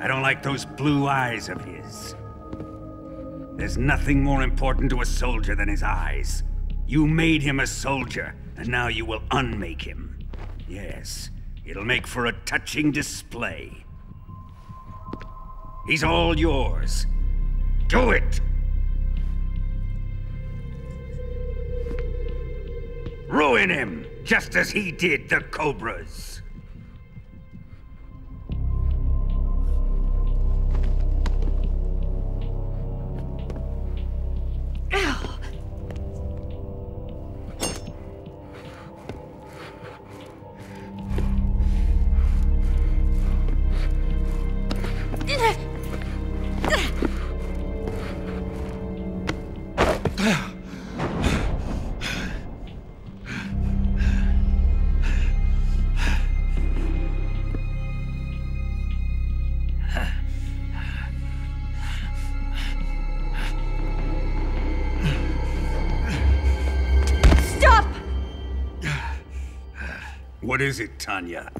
I don't like those blue eyes of his. There's nothing more important to a soldier than his eyes. You made him a soldier, and now you will unmake him. Yes, it'll make for a touching display. He's all yours. Do it! Ruin him, just as he did the Cobras. What is it, Tanya?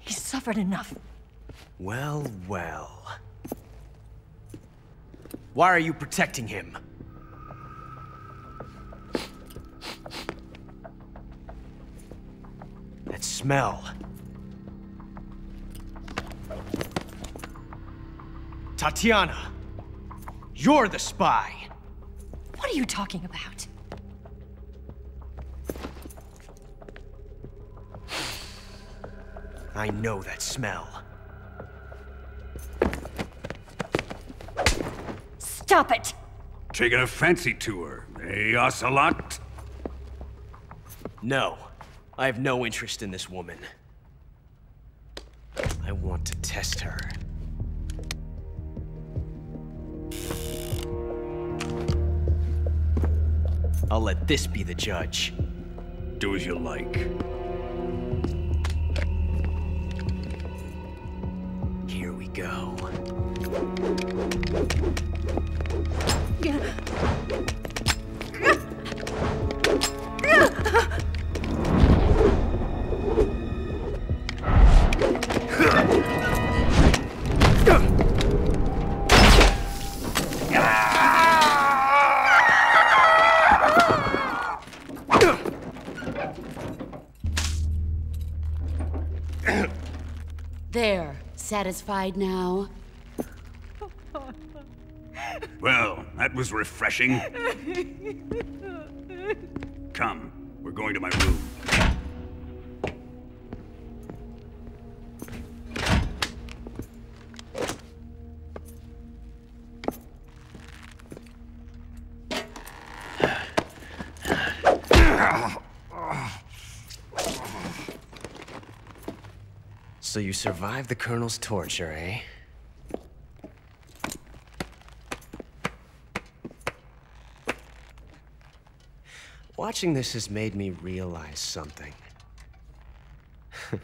He's suffered enough. Well, well. Why are you protecting him? That smell. Tatiana! You're the spy! What are you talking about? I know that smell. Stop it! Taking a fancy tour, eh, Ocelot? No. I have no interest in this woman. I want to test her. I'll let this be the judge. Do as you like. There. Satisfied now? Well, that was refreshing. Come, we're going to my room. So you survived the Colonel's torture, eh? Watching this has made me realize something.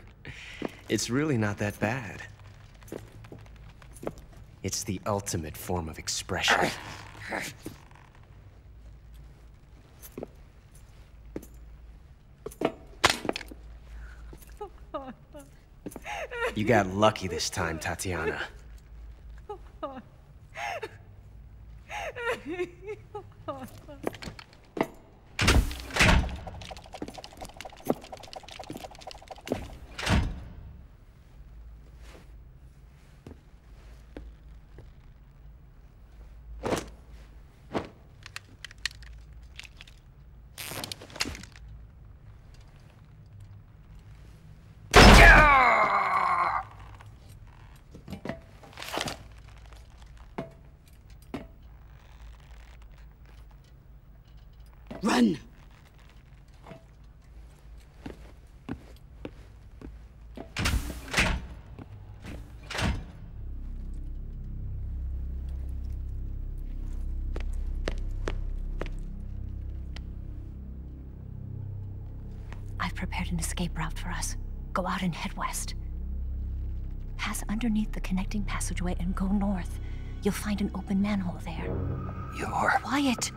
it's really not that bad. It's the ultimate form of expression. You got lucky this time, Tatiana. Run! I've prepared an escape route for us. Go out and head west. Pass underneath the connecting passageway and go north. You'll find an open manhole there. You're... Quiet!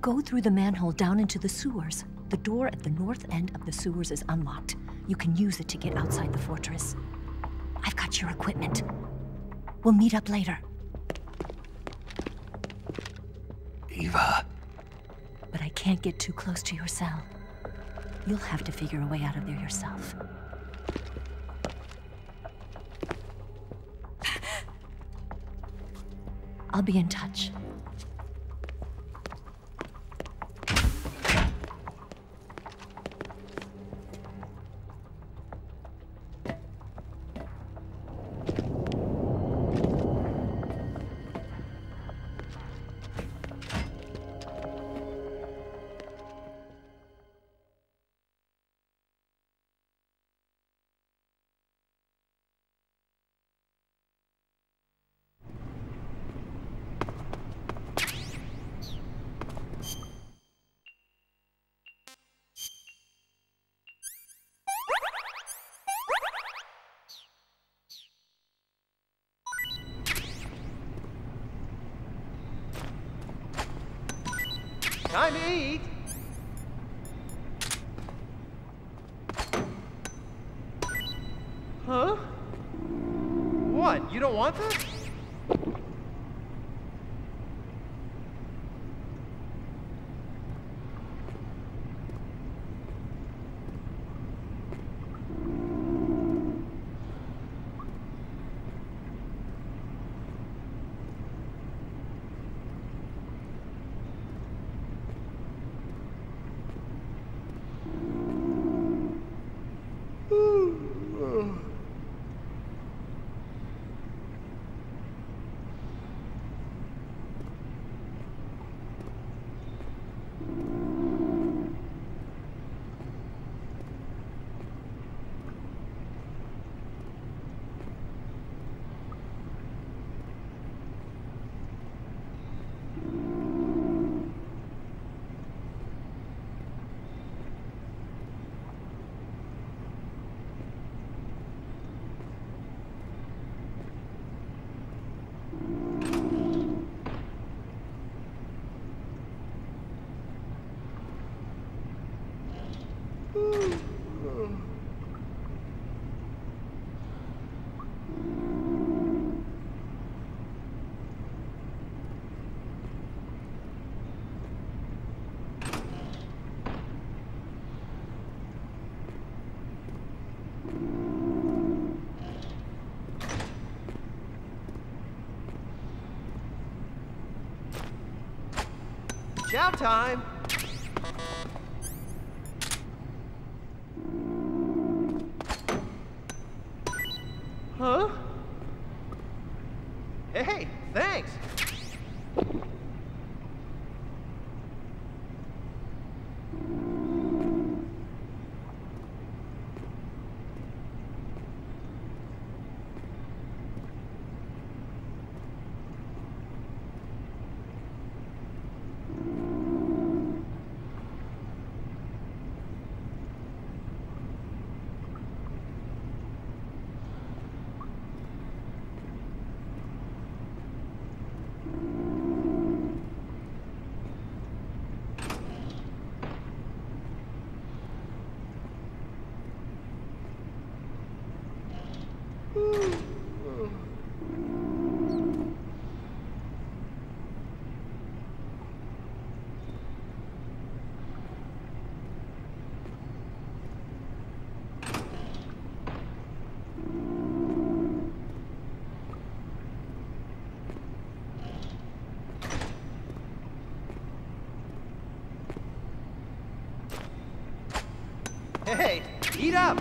Go through the manhole down into the sewers. The door at the north end of the sewers is unlocked. You can use it to get outside the fortress. I've got your equipment. We'll meet up later. Can't get too close to your cell. You'll have to figure a way out of there yourself. I'll be in touch. Time to eat. Huh? What? You don't want this? Chow time. Huh? Hey, thanks. Hey, eat up.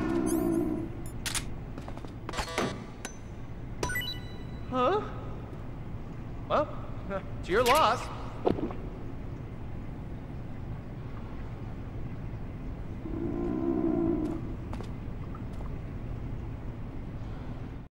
Huh? Well, it's your loss.